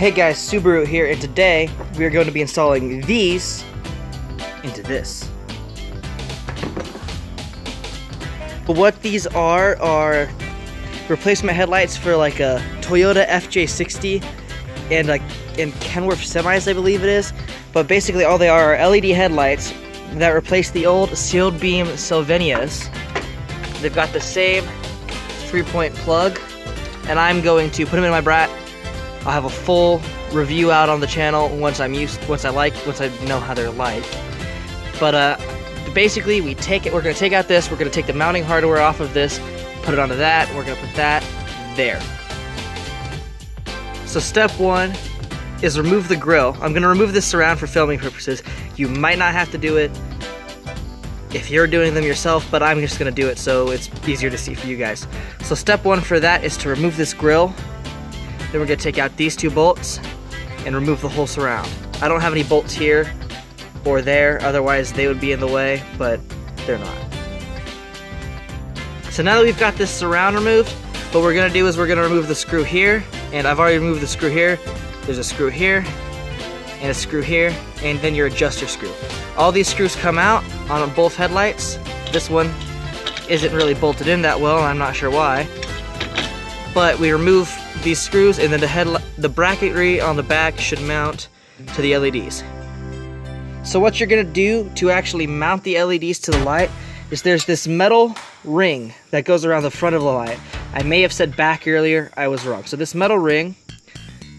Hey guys, Subaru here, and today we are going to be installing these into this. But what these are are replacement headlights for like a Toyota FJ60 and like in Kenworth semis, I believe it is. But basically, all they are are LED headlights that replace the old sealed beam Sylvanias. They've got the same three-point plug, and I'm going to put them in my brat I'll have a full review out on the channel once I'm used, once I like, once I know how they're like. But uh, basically, we take it. We're gonna take out this. We're gonna take the mounting hardware off of this, put it onto that. We're gonna put that there. So step one is remove the grill. I'm gonna remove this surround for filming purposes. You might not have to do it if you're doing them yourself, but I'm just gonna do it so it's easier to see for you guys. So step one for that is to remove this grill then we're gonna take out these two bolts and remove the whole surround. I don't have any bolts here or there, otherwise they would be in the way, but they're not. So now that we've got this surround removed, what we're gonna do is we're gonna remove the screw here, and I've already removed the screw here. There's a screw here, and a screw here, and then your adjuster screw. All these screws come out on both headlights. This one isn't really bolted in that well, I'm not sure why. But we remove these screws and then the head the bracketry on the back should mount to the LEDs. So what you're gonna do to actually mount the LEDs to the light is there's this metal ring that goes around the front of the light. I may have said back earlier, I was wrong. So this metal ring,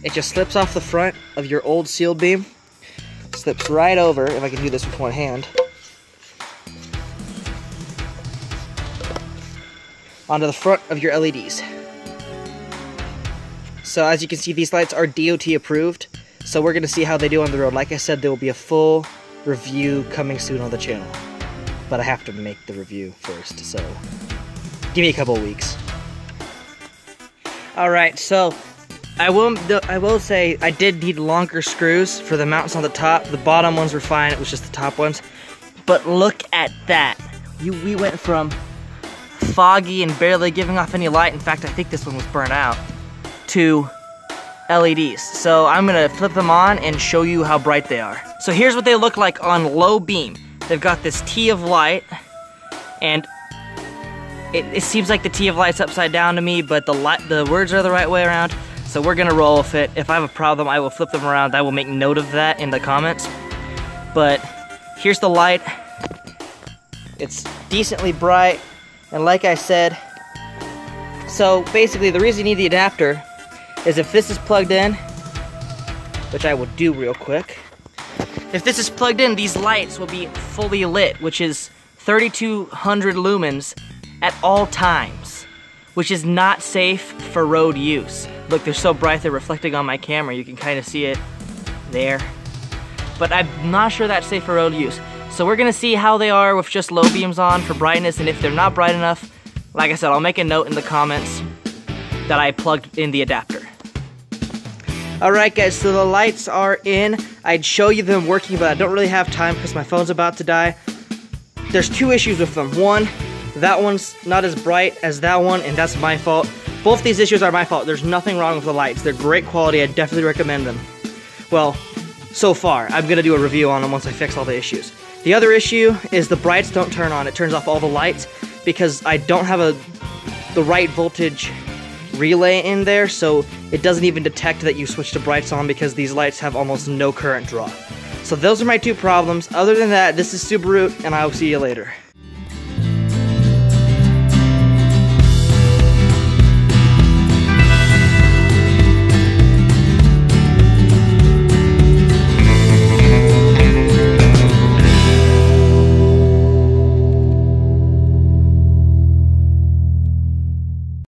it just slips off the front of your old sealed beam, slips right over, if I can do this with one hand, onto the front of your LEDs. So as you can see, these lights are DOT approved. So we're going to see how they do on the road. Like I said, there will be a full review coming soon on the channel. But I have to make the review first, so give me a couple weeks. Alright, so I will I will say I did need longer screws for the mounts on the top. The bottom ones were fine, it was just the top ones. But look at that. You, we went from foggy and barely giving off any light. In fact, I think this one was burnt out to LEDs. So I'm gonna flip them on and show you how bright they are. So here's what they look like on low beam. They've got this T of light and it, it seems like the T of light's upside down to me, but the light, the words are the right way around. So we're gonna roll with it. If I have a problem, I will flip them around. I will make note of that in the comments. But here's the light. It's decently bright. And like I said, so basically the reason you need the adapter is if this is plugged in, which I will do real quick, if this is plugged in, these lights will be fully lit, which is 3200 lumens at all times, which is not safe for road use. Look, they're so bright they're reflecting on my camera. You can kind of see it there. But I'm not sure that's safe for road use. So we're gonna see how they are with just low beams on for brightness, and if they're not bright enough, like I said, I'll make a note in the comments that I plugged in the adapter. Alright guys, so the lights are in. I'd show you them working, but I don't really have time because my phone's about to die. There's two issues with them. One, that one's not as bright as that one, and that's my fault. Both these issues are my fault. There's nothing wrong with the lights. They're great quality. I definitely recommend them. Well, so far. I'm to do a review on them once I fix all the issues. The other issue is the brights don't turn on. It turns off all the lights because I don't have a the right voltage relay in there, so it doesn't even detect that you switched to brights on because these lights have almost no current draw. So those are my two problems. Other than that, this is Subaru, and I'll see you later.